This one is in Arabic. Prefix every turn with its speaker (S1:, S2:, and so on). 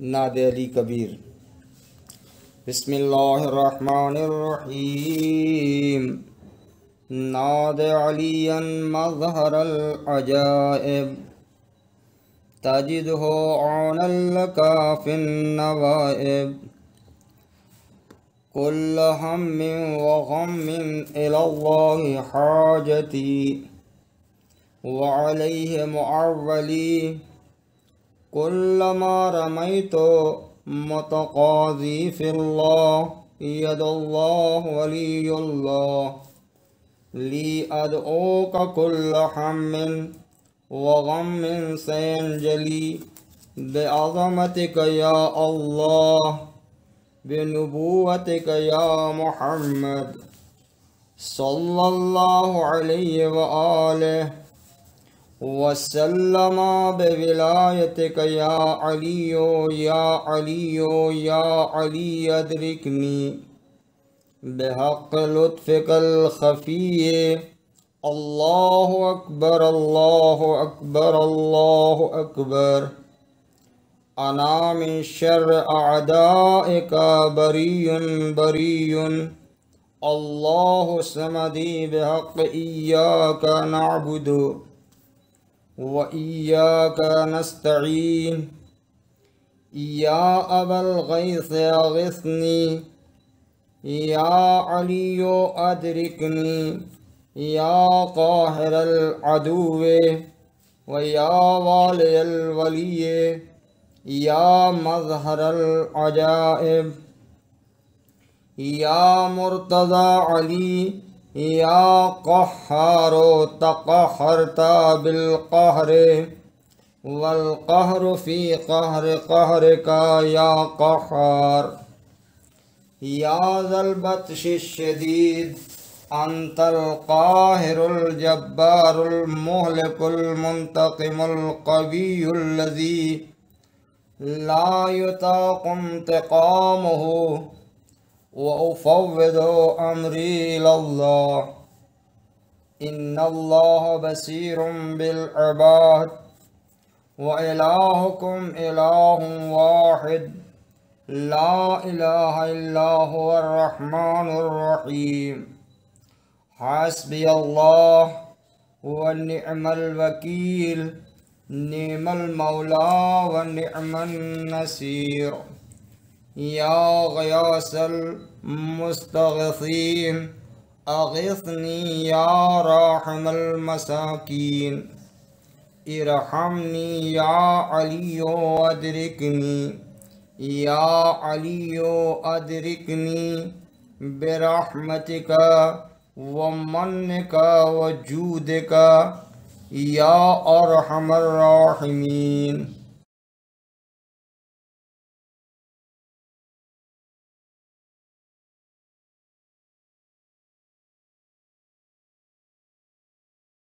S1: नाद अली कबीर बसमीम नाद अलियन मजहर अजायब तजिद हो आन काफिन नवाइब कुल हम व गम इल्लाहि كلما رميت متقاضي في الله يد الله ولي الله. لي أدعوك كل حم وغم سينجلي بعظمتك يا الله بنبوتك يا محمد. صلى الله عليه وآله وسلم بولايتك يا علي يا علي يا علي ادركني بحق لطفك الخفي. الله أكبر الله أكبر الله أكبر. أنا من شر أعدائك بري بري. الله سمدي بحق إياك نعبد. وَإِيَّاكَ نَسْتَعِينُ يَا أَبَا الْغَيْثِ أَغِثْنِي يا عَلِيُّ أَدْرِكْنِي يَا قَاهِرَ الْعَدُوِّ وَيَا وَالِيَ الْوَلِيِّ يا مَظْهَرَ الْعَجَائِبِ يا مرتضى علي یا قہار و تقہرتا بالقہر والقہر فی قہر قہر کا یا قہار یا ذلبت شدید انت القاہر الجبار المهلك المنتقم القوي اللذی لا يطاق انتقامه وأفوض أمري إلى الله. إن الله بصير بالعباد. وإلهكم إله واحد. لا إله إلا هو الرحمن الرحيم. حسبي الله ونعم الوكيل. نعم المولى ونعم النصير. يا غياث المستغيثين أغثني يا راحم المساكين. ارحمني يا علي أدركني يا علي أدركني برحمتك ومنك وجودك يا أرحم الراحمين.